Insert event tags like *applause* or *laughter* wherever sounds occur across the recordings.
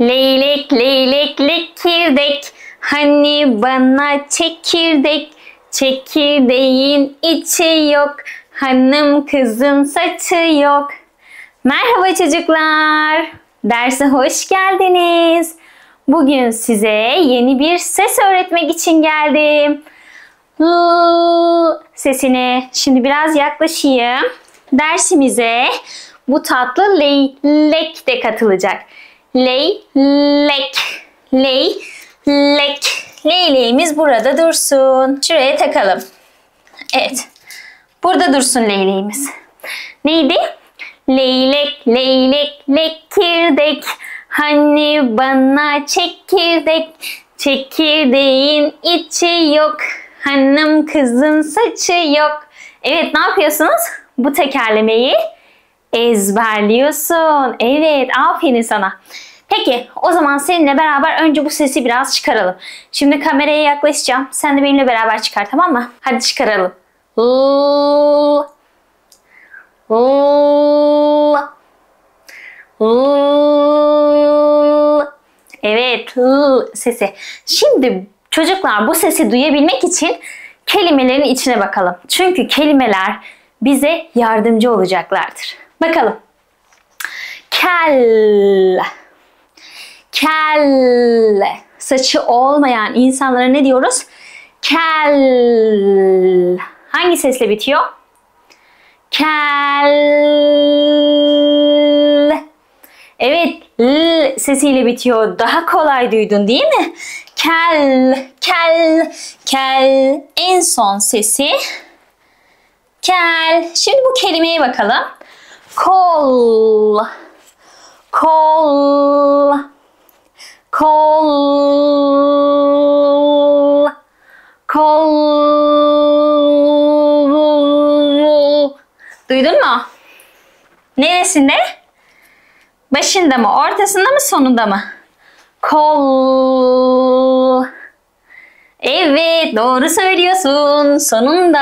Leylek leylek lekirdek. Hani bana çekirdek? Çekirdeğin içi yok. Hanım kızım saçı yok. Merhaba çocuklar. Derse hoş geldiniz. Bugün size yeni bir ses öğretmek için geldim. L sesine şimdi biraz yaklaşayım. Dersimize bu tatlı leylek de katılacak Leylek. Leylek. Leyleğimiz burada dursun. Şuraya takalım. Evet. Burada dursun leyleğimiz. Neydi? Leylek, leylek, lekirdek. Hani bana çekirdek. Çekirdeğin içi yok. Hanım kızın saçı yok. Evet ne yapıyorsunuz? Bu tekerlemeyi ezberliyorsun. Evet aferin sana. Peki o zaman seninle beraber önce bu sesi biraz çıkaralım. Şimdi kameraya yaklaşacağım. Sen de benimle beraber çıkar tamam mı? Hadi çıkaralım. L L L Evet L sesi. Şimdi çocuklar bu sesi duyabilmek için kelimelerin içine bakalım. Çünkü kelimeler bize yardımcı olacaklardır. Bakalım. Kel. Kel. Saçı olmayan insanlara ne diyoruz? Kel. Hangi sesle bitiyor? Kel. Evet, l sesiyle bitiyor. Daha kolay duydun değil mi? Kel, kel, kel. En son sesi kel. Şimdi bu kelimeye bakalım. Kol. Kol. Kol. Kol. Duydun mu? Neresinde? Başında mı? Ortasında mı? Sonunda mı? Kol. Evet doğru söylüyorsun. Sonunda.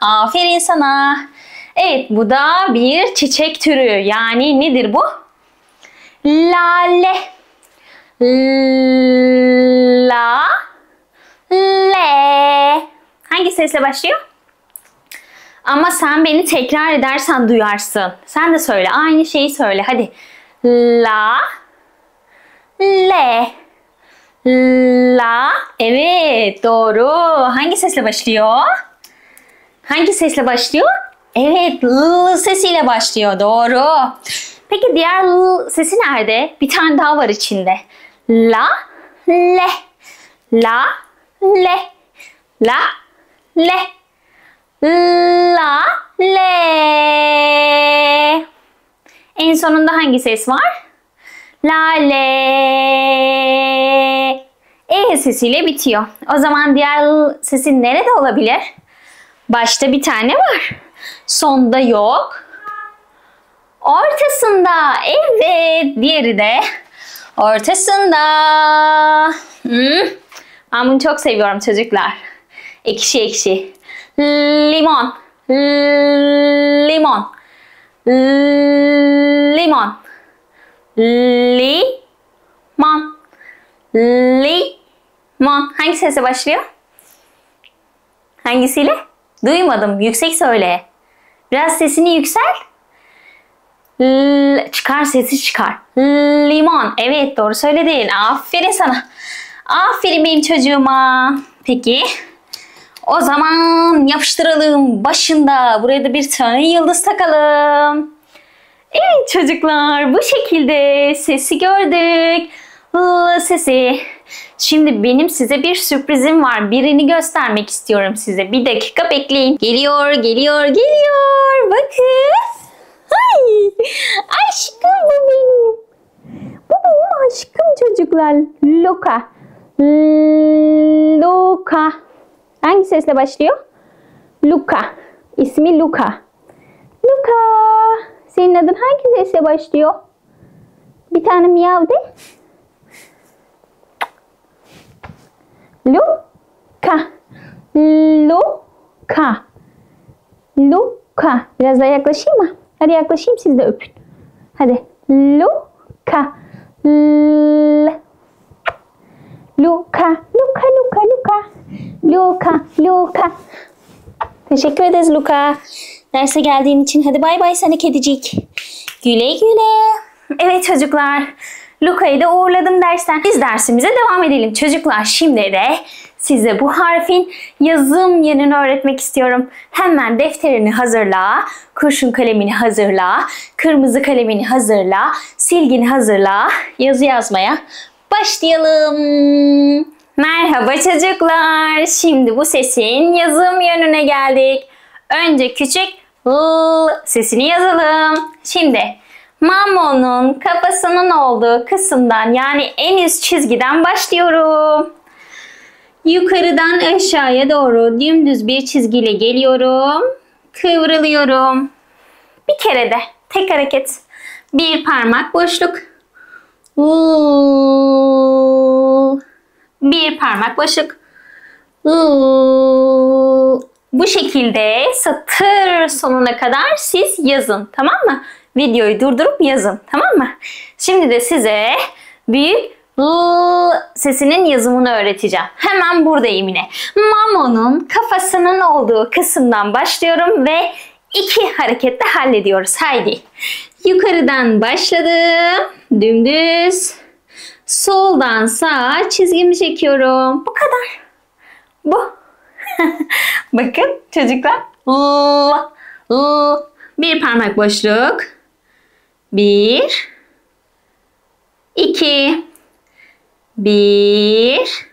Aferin sana. Evet bu da bir çiçek türü. Yani nedir bu? Lale. La. Le. Hangi sesle başlıyor? Ama sen beni tekrar edersen duyarsın. Sen de söyle. Aynı şeyi söyle. Hadi. La. Le. La. Evet doğru. Hangi sesle başlıyor? Hangi sesle başlıyor? Evet L sesiyle başlıyor. Doğru. Peki diğer L sesi nerede? Bir tane daha var içinde. La. Le. La. Le. La. Le. La. Le. En sonunda hangi ses var? La. Le. E sesiyle bitiyor. O zaman diğer L sesi nerede olabilir? Başta bir tane var. Sonda yok. Ortasında. Evet. Diğeri de ortasında. Hmm. Ben bunu çok seviyorum çocuklar. Ekşi ekşi. Limon. Limon. Limon. Limon. Limon. Hangi sesle başlıyor? Hangisiyle? Duymadım. Yüksek söyle. Biraz sesini yüksel. L çıkar sesi çıkar. Limon. Evet doğru söyledin. Aferin sana. Aferin benim çocuğuma. Peki. O zaman yapıştıralım. Başında buraya da bir tane yıldız takalım. Evet çocuklar bu şekilde sesi gördük. L sesi. Şimdi benim size bir sürprizim var. Birini göstermek istiyorum size. Bir dakika bekleyin. Geliyor, geliyor, geliyor. Bakın. Ay, aşkım bu benim. Bu benim aşkım çocuklar. Luka. Luka. Hangi sesle başlıyor? Luka. İsmi Luka. Luka. Senin adın hangi sesle başlıyor? Bir tane miyav de. Luka. Luka. Luka. Biraz daha yaklaşayım mı? Hadi yaklaşayım siz de öpün. Hadi. Luka. Luka, Luka, Luka, Luka. Luka, Luka. Teşekkür ederiz Luka. Derse geldiğin için hadi bay bay sana kedicik. Güle güle. Evet çocuklar. Luka'yı da uğurladım dersten. Biz dersimize devam edelim çocuklar. Şimdi de size bu harfin yazım yerini öğretmek istiyorum. Hemen defterini hazırla, kurşun kalemini hazırla, kırmızı kalemini hazırla, silgini hazırla, yazı yazmaya başlayalım. Merhaba çocuklar. Şimdi bu sesin yazım yönüne geldik. Önce küçük l sesini yazalım. Şimdi Mamo'nun kafasının olduğu kısımdan yani en üst çizgiden başlıyorum. Yukarıdan aşağıya doğru dümdüz bir çizgiyle geliyorum. Kıvrılıyorum. Bir kere de tek hareket. Bir parmak boşluk. Bir parmak boşluk. Bu şekilde satır sonuna kadar siz yazın. Tamam mı? Videoyu durdurup yazın. Tamam mı? Şimdi de size büyük L sesinin yazımını öğreteceğim. Hemen buradayım yine. Mamo'nun kafasının olduğu kısımdan başlıyorum ve iki harekette hallediyoruz. Haydi. Yukarıdan başladım. Dümdüz. Soldan sağa çizgimi çekiyorum. Bu kadar. Bu. *laughs* Bakın çocuklar. L, L. Bir parmak boşluk. Bir. iki, Bir.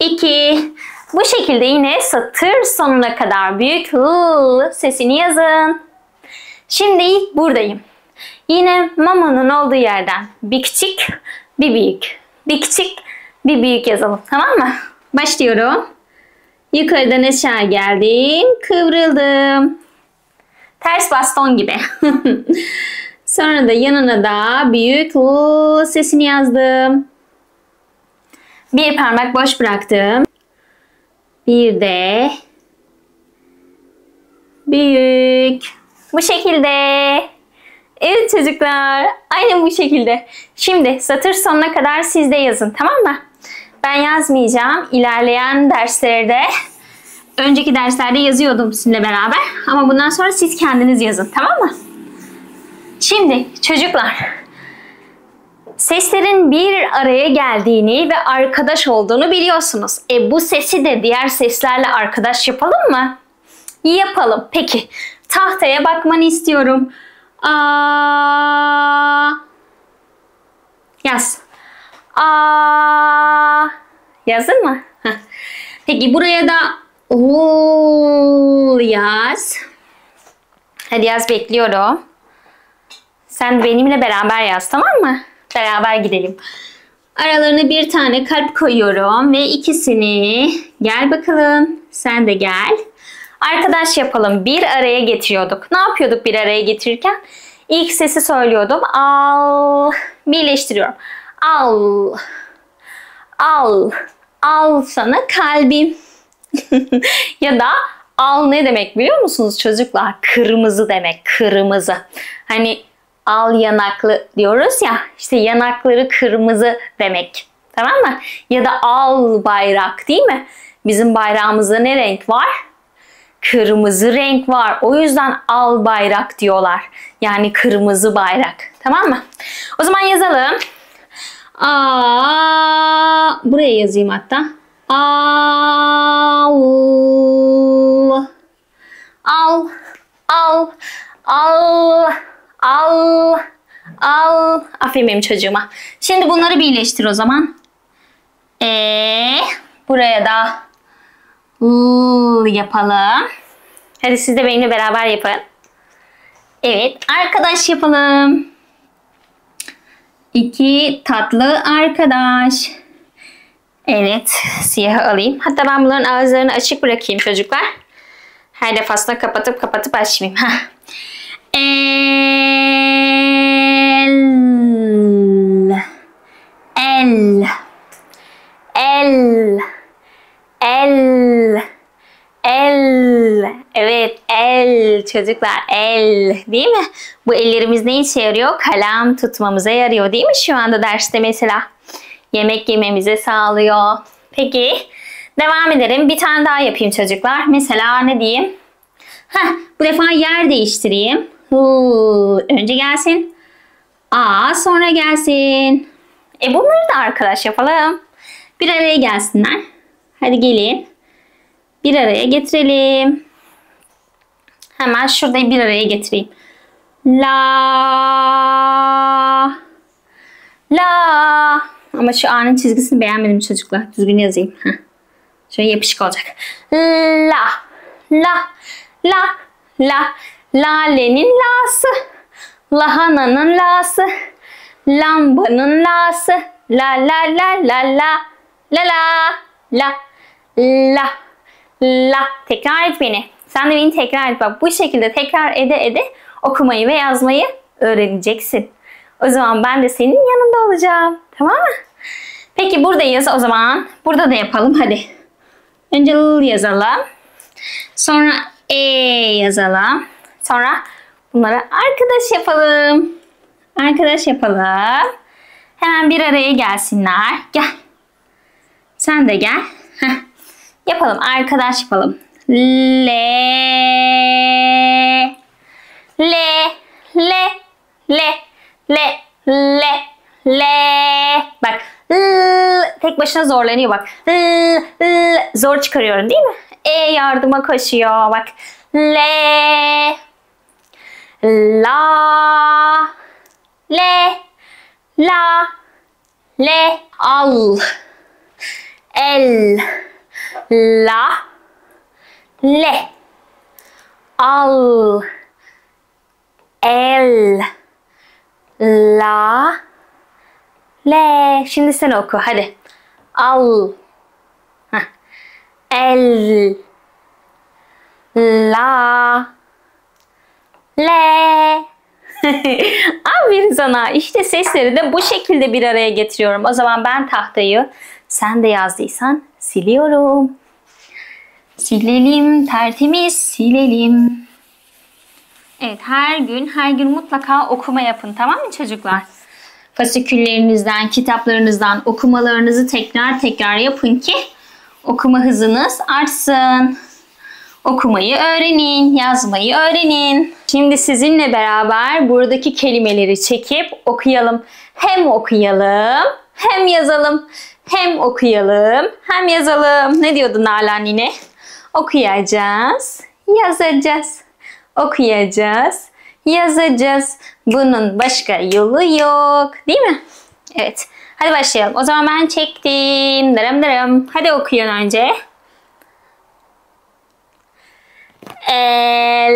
iki. Bu şekilde yine satır sonuna kadar büyük L sesini yazın. Şimdi ilk buradayım. Yine mamanın olduğu yerden bir küçük, bir büyük. Bir küçük, bir büyük yazalım. Tamam mı? Başlıyorum. Yukarıdan aşağı geldim. Kıvrıldım. Ters baston gibi. *laughs* Sonra da yanına da büyük L sesini yazdım. Bir parmak boş bıraktım. Bir de büyük. Bu şekilde. Evet çocuklar. Aynen bu şekilde. Şimdi satır sonuna kadar siz de yazın tamam mı? Ben yazmayacağım. İlerleyen derslerde önceki derslerde yazıyordum sizinle beraber. Ama bundan sonra siz kendiniz yazın tamam mı? Şimdi çocuklar seslerin bir araya geldiğini ve arkadaş olduğunu biliyorsunuz. E bu sesi de diğer seslerle arkadaş yapalım mı? Yapalım. Peki tahtaya bakmanı istiyorum. Aa, yaz. Aa, yazdın mı? Peki buraya da ul yaz. Hadi yaz bekliyorum. Sen benimle beraber yaz tamam mı? Beraber gidelim. Aralarına bir tane kalp koyuyorum ve ikisini gel bakalım. Sen de gel. Arkadaş yapalım. Bir araya getiriyorduk. Ne yapıyorduk bir araya getirirken? İlk sesi söylüyordum. Al. Birleştiriyorum. Al. Al. Al sana kalbim. *laughs* ya da al ne demek biliyor musunuz çocuklar? Kırmızı demek. Kırmızı. Hani al yanaklı diyoruz ya. İşte yanakları kırmızı demek. Tamam mı? Ya da al bayrak değil mi? Bizim bayrağımızda ne renk var? Kırmızı renk var. O yüzden al bayrak diyorlar. Yani kırmızı bayrak. Tamam mı? O zaman yazalım. Aa, buraya yazayım hatta. Al. Al. Al. Al. Al. Al. Aferin benim çocuğuma. Şimdi bunları birleştir o zaman. E buraya da L yapalım. Hadi siz de benimle beraber yapın. Evet, arkadaş yapalım. İki tatlı arkadaş. Evet, siyahı alayım. Hatta ben bunların ağızlarını açık bırakayım çocuklar. Her defasında kapatıp kapatıp açmayayım. El. El. El. El. El. Evet el çocuklar el değil mi? Bu ellerimiz ne işe yarıyor? Kalem tutmamıza yarıyor değil mi şu anda derste mesela? Yemek yememize sağlıyor. Peki devam edelim. Bir tane daha yapayım çocuklar. Mesela ne diyeyim? Heh, bu defa yer değiştireyim. Huu, önce gelsin. A sonra gelsin. E bunları da arkadaş yapalım. Bir araya gelsinler. Hadi gelin. Bir araya getirelim. Hemen şurada bir araya getireyim. La La Ama şu A'nın çizgisini beğenmedim çocuklar. Düzgün yazayım. Heh. Şöyle yapışık olacak. La La La La Lalenin lası Lahananın lası Lambanın lası La la la la la La la La La La Tekrar et beni. Sen de beni tekrar et. Bak bu şekilde tekrar ede ede okumayı ve yazmayı öğreneceksin. O zaman ben de senin yanında olacağım. Tamam mı? Peki buradayız o zaman. Burada da yapalım hadi. Önce L yazalım. Sonra E yazalım. Sonra bunları arkadaş yapalım. Arkadaş yapalım. Hemen bir araya gelsinler. Gel. Sen de gel. Heh. Yapalım. Arkadaş yapalım. L L L L L L L Bak L tek başına zorlanıyor bak. L L zor çıkarıyorum değil mi? E yardıma koşuyor bak. L La L La L Al El La Le Al El La Le Şimdi sen oku hadi. Al Heh. El La Le *laughs* Aferin sana. İşte sesleri de bu şekilde bir araya getiriyorum. O zaman ben tahtayı sen de yazdıysan siliyorum. Silelim, tertemiz silelim. Evet, her gün, her gün mutlaka okuma yapın, tamam mı çocuklar? Fasiküllerinizden, kitaplarınızdan okumalarınızı tekrar tekrar yapın ki okuma hızınız artsın. Okumayı öğrenin, yazmayı öğrenin. Şimdi sizinle beraber buradaki kelimeleri çekip okuyalım. Hem okuyalım, hem yazalım. Hem okuyalım, hem yazalım. Ne diyordu Nalan yine? Okuyacağız, yazacağız. Okuyacağız, yazacağız. Bunun başka yolu yok. Değil mi? Evet. Hadi başlayalım. O zaman ben çektim. Darım darım. Hadi okuyun önce. El.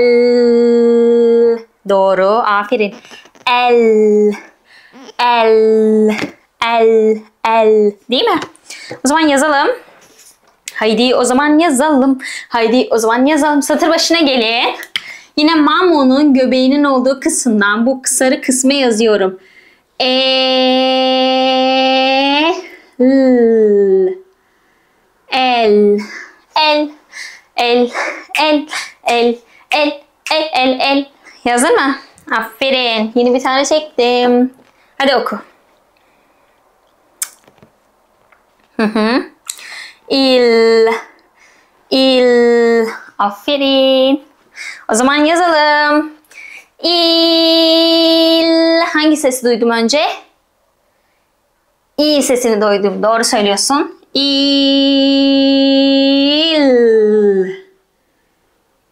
Doğru. Aferin. El. El. El. El. Değil mi? O zaman yazalım. Haydi o zaman yazalım. Haydi o zaman yazalım. Satır başına gelin. Yine mamonun göbeğinin olduğu kısımdan bu sarı kısmı yazıyorum. E l el el el el el el el el el Yazdın mı? Aferin. Yeni bir tane çektim. Hadi oku. Hı hı. İl. İl. Aferin. O zaman yazalım. İl. Hangi sesi duydum önce? İ sesini duydum. Doğru söylüyorsun. İl.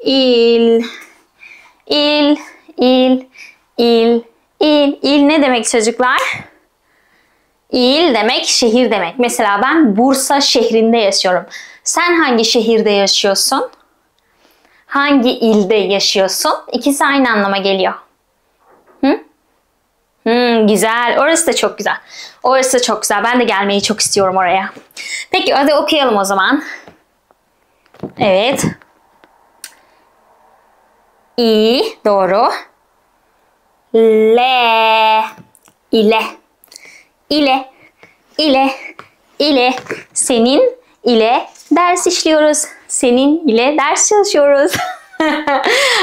İl. İl. İl. İl. İl. İl ne demek çocuklar? İl demek şehir demek. Mesela ben Bursa şehrinde yaşıyorum. Sen hangi şehirde yaşıyorsun? Hangi ilde yaşıyorsun? İkisi aynı anlama geliyor. Hı? Hmm, güzel. Orası da çok güzel. Orası da çok güzel. Ben de gelmeyi çok istiyorum oraya. Peki hadi okuyalım o zaman. Evet. İ doğru. Le ile ile ile ile senin ile ders işliyoruz. Senin ile ders çalışıyoruz. *laughs*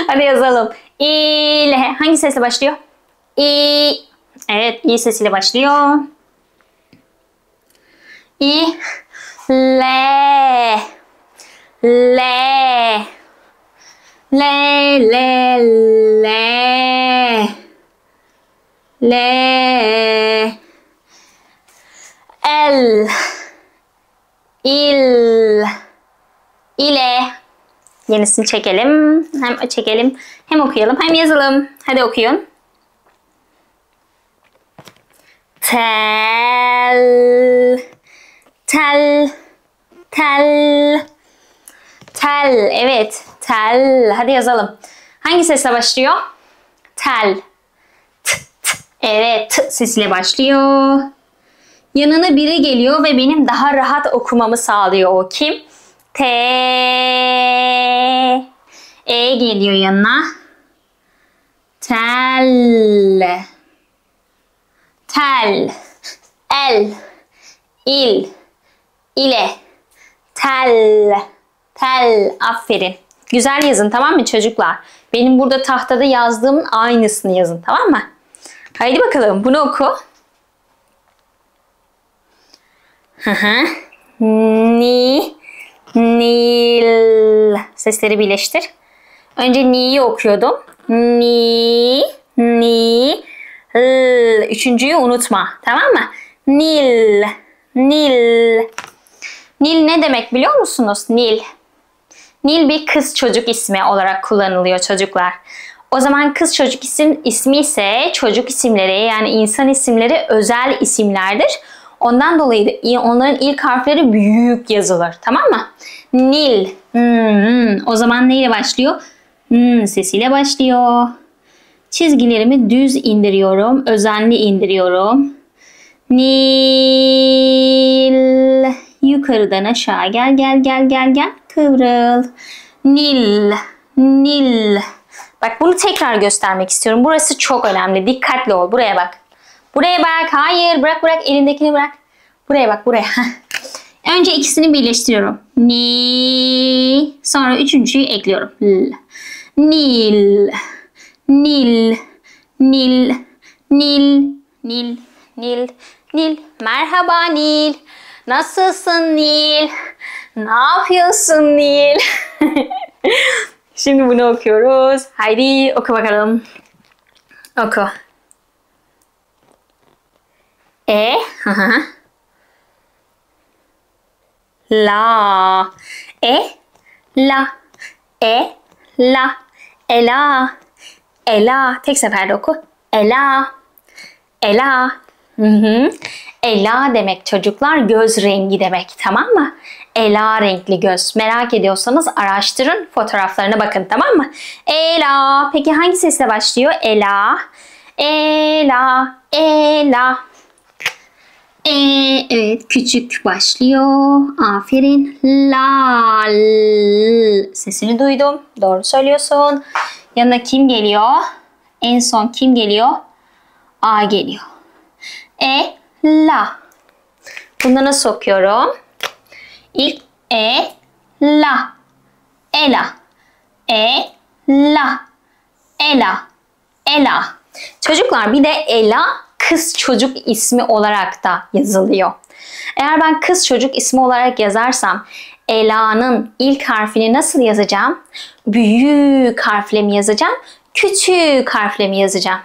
Hadi yazalım. İle hangi sesle başlıyor? İ Evet, i sesiyle başlıyor. i le le le le le le el il. İle. Yenisini çekelim. Hem çekelim hem okuyalım hem yazalım. Hadi okuyun. Tel. Tel. Tel. Tel. Evet tel. Hadi yazalım. Hangi sesle başlıyor? Tel. T, t. evet t sesiyle başlıyor yanına biri geliyor ve benim daha rahat okumamı sağlıyor. O kim? T. E geliyor yanına. Tel. Tel. El. İl. İle. Tel. Tel. Aferin. Güzel yazın tamam mı çocuklar? Benim burada tahtada yazdığımın aynısını yazın tamam mı? Haydi bakalım bunu oku Hı ni nil sesleri birleştir önce ni'yi okuyordum ni ni l. Üçüncüyü unutma. Tamam mı? Nil. Nil. Nil ne demek biliyor musunuz? Nil. Nil bir kız çocuk ismi olarak kullanılıyor çocuklar. O zaman kız çocuk isim ismi ise çocuk isimleri yani insan isimleri özel isimlerdir. Ondan dolayı da onların ilk harfleri büyük yazılır. Tamam mı? Nil. Hmm. O zaman neyle başlıyor? Hmm, sesiyle başlıyor. Çizgilerimi düz indiriyorum. Özenli indiriyorum. Nil. Yukarıdan aşağı gel gel gel gel gel. Kıvrıl. Nil. Nil. Bak bunu tekrar göstermek istiyorum. Burası çok önemli. Dikkatli ol. Buraya bak. Buraya bak. Hayır. Bırak bırak. Elindekini bırak. Buraya bak. Buraya. *laughs* Önce ikisini birleştiriyorum. Ni. Sonra üçüncüyü ekliyorum. L. Nil. Nil, Nil, Nil, Nil, Nil, Nil. Merhaba Nil. Nasılsın Nil? Ne yapıyorsun Nil? *laughs* Şimdi bunu okuyoruz. Haydi oku bakalım. Oku. E. La, e, la, e, la, ela. Ela. Tek seferde oku. Ela. Ela. Hı. Ela demek çocuklar göz rengi demek tamam mı? Ela renkli göz. Merak ediyorsanız araştırın fotoğraflarına bakın tamam mı? Ela. Peki hangi sesle başlıyor? Ela. Ela. Ela. E, evet küçük başlıyor. Aferin. Lal. Sesini duydum. Doğru söylüyorsun. Yanına kim geliyor? En son kim geliyor? A geliyor. E, la. Bunu nasıl okuyorum? İlk e, la. Ela. E, la. Ela. Ela. Çocuklar bir de Ela kız çocuk ismi olarak da yazılıyor. Eğer ben kız çocuk ismi olarak yazarsam Ela'nın ilk harfini nasıl yazacağım? Büyük harfle mi yazacağım? Küçük harfle mi yazacağım?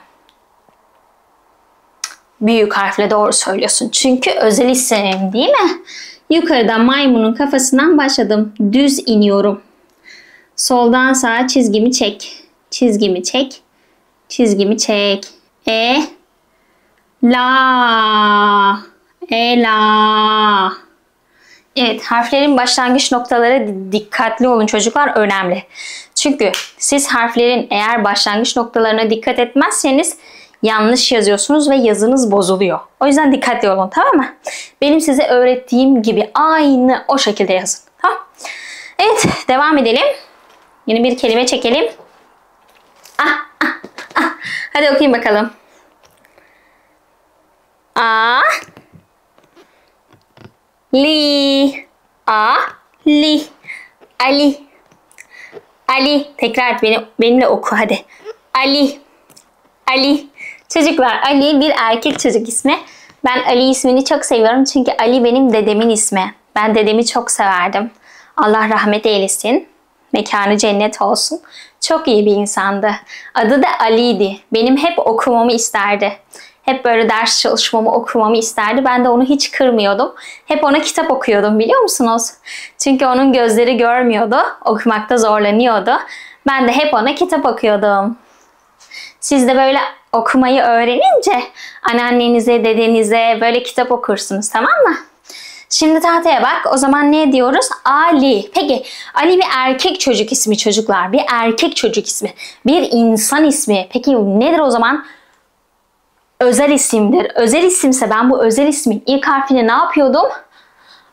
Büyük harfle doğru söylüyorsun. Çünkü özel isim değil mi? Yukarıda maymunun kafasından başladım. Düz iniyorum. Soldan sağa çizgimi çek. Çizgimi çek. Çizgimi çek. E la e la Evet harflerin başlangıç noktaları dikkatli olun çocuklar önemli. Çünkü siz harflerin eğer başlangıç noktalarına dikkat etmezseniz yanlış yazıyorsunuz ve yazınız bozuluyor. O yüzden dikkatli olun tamam mı? Benim size öğrettiğim gibi aynı o şekilde yazın. Tamam? Evet devam edelim. Yeni bir kelime çekelim. Ah, ah, ah. Hadi okuyayım bakalım. A Li Ali Ali tekrar beni, benimle oku hadi. Ali Ali Çocuklar Ali bir erkek çocuk ismi. Ben Ali ismini çok seviyorum çünkü Ali benim dedemin ismi. Ben dedemi çok severdim. Allah rahmet eylesin. Mekanı cennet olsun. Çok iyi bir insandı. Adı da Ali'ydi. Benim hep okumamı isterdi. Hep böyle ders çalışmamı okumamı isterdi. Ben de onu hiç kırmıyordum. Hep ona kitap okuyordum biliyor musunuz? Çünkü onun gözleri görmüyordu. Okumakta zorlanıyordu. Ben de hep ona kitap okuyordum. Siz de böyle okumayı öğrenince anneannenize, dedenize böyle kitap okursunuz tamam mı? Şimdi tahtaya bak. O zaman ne diyoruz? Ali. Peki Ali bir erkek çocuk ismi çocuklar. Bir erkek çocuk ismi. Bir insan ismi. Peki nedir o zaman? Özel isimdir. Özel isimse ben bu özel ismin ilk harfini ne yapıyordum?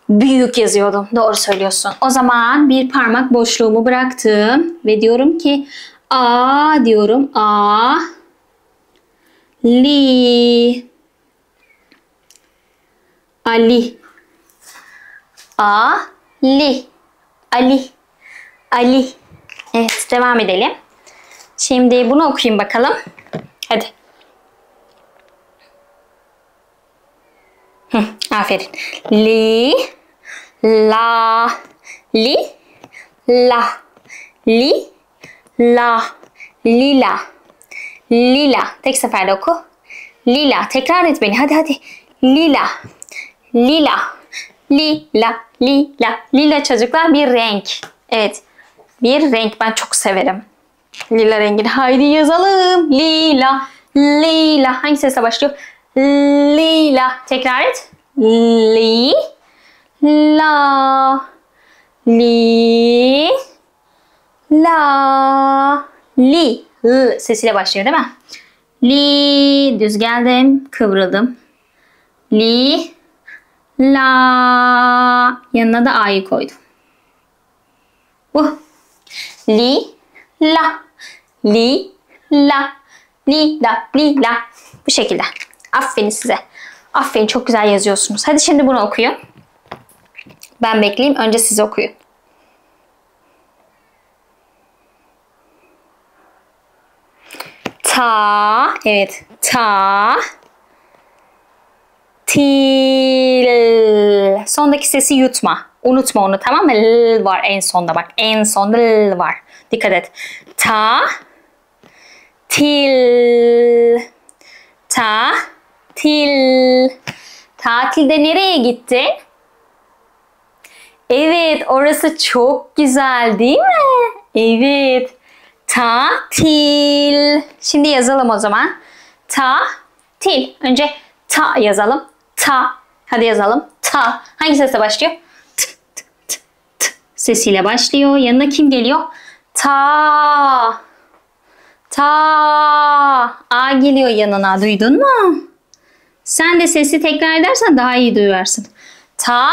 Büyük yazıyordum. Doğru söylüyorsun. O zaman bir parmak boşluğumu bıraktım ve diyorum ki A diyorum. A Li Ali A Li Ali Ali Evet devam edelim. Şimdi bunu okuyayım bakalım. Hadi. Hı, aferin. Li La Li La Li La Lila Lila. Tek seferde oku. Lila. Tekrar et beni. Hadi hadi. Lila. Lila. Lila. Lila. Lila çocuklar bir renk. Evet. Bir renk ben çok severim. Lila rengini. Haydi yazalım. Lila. Lila. Hangi sesle başlıyor? Lila. Tekrar et. Li. La. Li. La. Li. L sesiyle başlıyor değil mi? Li. Düz geldim. Kıvrıldım. Li. La. Yanına da A'yı koydum. Bu. Li. La. Li. La. Li. La. Li. La. Bu şekilde. Aferin size. Aferin çok güzel yazıyorsunuz. Hadi şimdi bunu okuyun. Ben bekleyeyim. Önce siz okuyun. Ta. Evet. Ta. Til. Sondaki sesi yutma. Unutma onu tamam mı? L var en sonda bak. En sonda L var. Dikkat et. Ta. Til. Ta. Til. Tatilde nereye gitti? Evet, orası çok güzel değil mi? Evet. Tatil. Şimdi yazalım o zaman. Ta, til. Önce ta yazalım. Ta. Hadi yazalım. Ta. Hangi sesle başlıyor? T, t, t, t. Sesiyle başlıyor. Yanına kim geliyor? Ta. Ta. A geliyor yanına. Duydun mu? Sen de sesi tekrar edersen daha iyi duyarsın. Ta.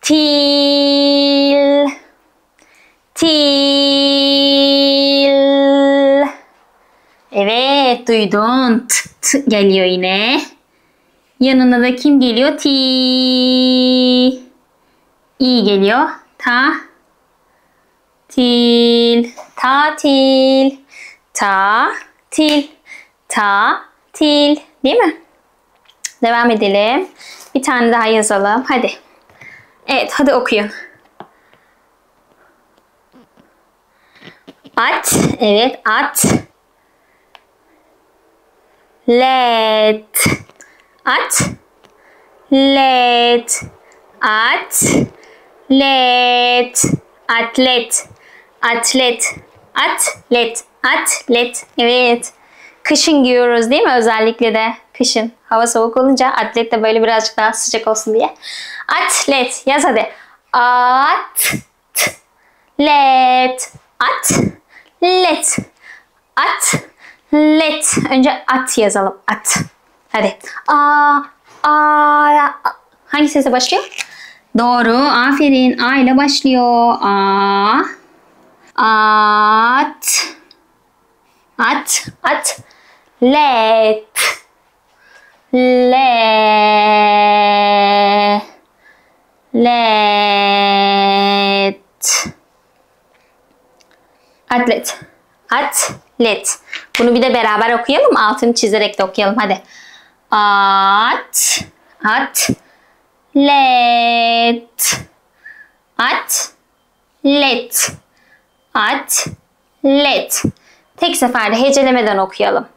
Til. Til. Evet duydun. T, t geliyor yine. Yanına da kim geliyor? Ti. İ geliyor. Ta. Til. Tatil. Ta. Til. Ta. Til. Değil mi? Devam edelim. Bir tane daha yazalım. Hadi. Evet hadi okuyun. At. Evet at. Let. At. Let. At. Let. Atlet. Atlet. Atlet. Atlet. Evet. Kışın giyiyoruz değil mi? Özellikle de kışın. Hava soğuk olunca atlet de böyle birazcık daha sıcak olsun diye. Atlet. Yaz hadi. At. Let. At. Let. At. Let. Önce at yazalım. At. Hadi. A. A. Hangi sesle başlıyor? Doğru. Aferin. A ile başlıyor. A. At. At. At. Let. Le. Let. Atlet. Atlet. Bunu bir de beraber okuyalım. Altını çizerek de okuyalım. Hadi. At. At. Let. At. Let. At. Let. Tek seferde hecelemeden okuyalım.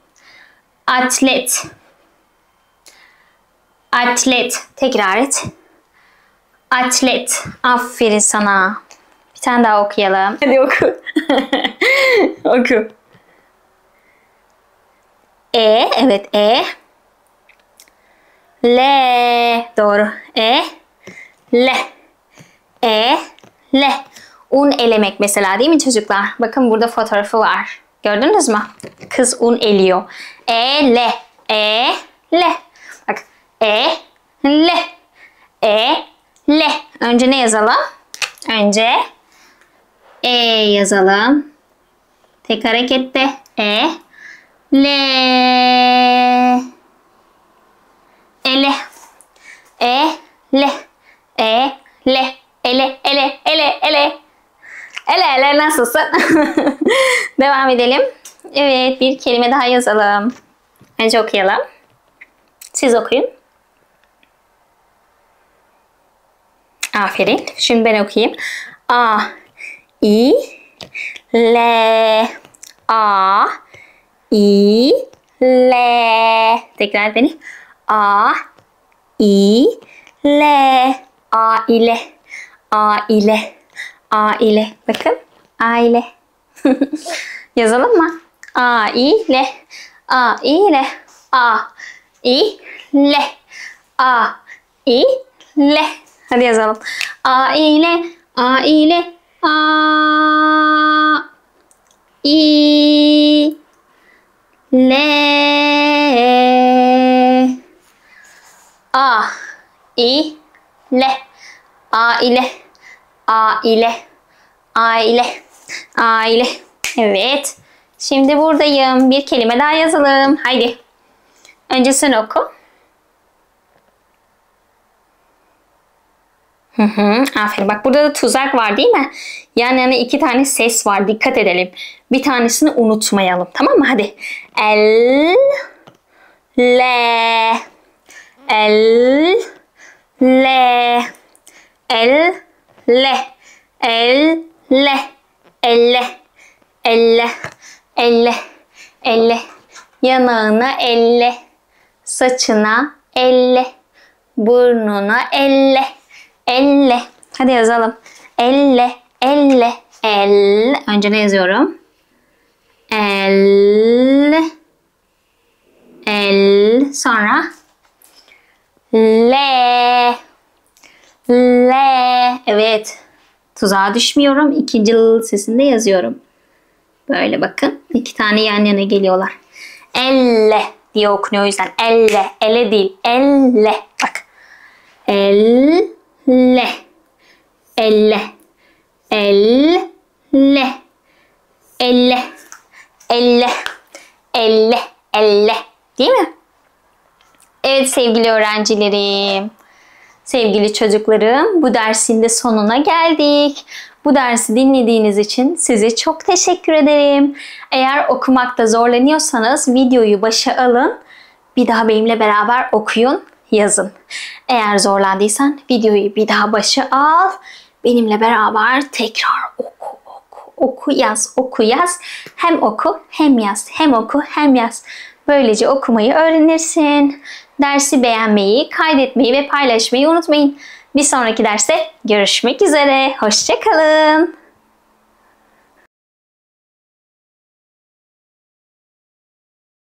Atlet. Atlet. Tekrar et. Atlet. Aferin sana. Bir tane daha okuyalım. Hadi oku. *laughs* oku. E. Evet E. L. Doğru. E. L. E. L. Un elemek mesela değil mi çocuklar? Bakın burada fotoğrafı var. Gördünüz mü? Kız un eliyor. E. L. E. L. E. L. E. L. Önce ne yazalım? Önce E yazalım. Tek harekette E. L. Ele. E. L. E. L. Ele. Ele. Ele. Ele. Ele ele nasılsın? Devam edelim. Evet bir kelime daha yazalım. Önce okuyalım. Siz okuyun. Aferin. Şimdi ben okuyayım. A, I, L, A, I, L. Tekrar beni. A, I, L. A ile. A ile. A ile. Bakın. Aile. *laughs* Yazalım mı? A ile. A. A ile. A ile. Hadi yazalım. Aile, aile, a i le a i le aile aile aile aile evet. Şimdi buradayım. Bir kelime daha yazalım. Haydi. Önce sen oku Hı hı, aferin. Bak burada da tuzak var değil mi? Yani yani iki tane ses var. Dikkat edelim. Bir tanesini unutmayalım. Tamam mı? Hadi. El, le, el, le, el, le, el, le, elle, elle, elle, elle. Yanağına elle, saçına elle, burnuna elle. Elle. Hadi yazalım. Elle, elle, el. Önce ne yazıyorum? El. El. Sonra le. Le. Evet. Tuzağa düşmüyorum. İkinci l sesinde yazıyorum. Böyle bakın. iki tane yan yana geliyorlar. Elle diye okunuyor o yüzden. Elle. Elle değil. Elle. Bak. Elle le elle elle elle elle elle elle elle değil mi? Evet sevgili öğrencilerim. Sevgili çocuklarım bu dersin de sonuna geldik. Bu dersi dinlediğiniz için size çok teşekkür ederim. Eğer okumakta zorlanıyorsanız videoyu başa alın. Bir daha benimle beraber okuyun yazın. Eğer zorlandıysan videoyu bir daha başa al. Benimle beraber tekrar oku, oku, oku, yaz, oku, yaz. Hem oku hem yaz, hem oku hem yaz. Böylece okumayı öğrenirsin. Dersi beğenmeyi, kaydetmeyi ve paylaşmayı unutmayın. Bir sonraki derste görüşmek üzere. Hoşçakalın.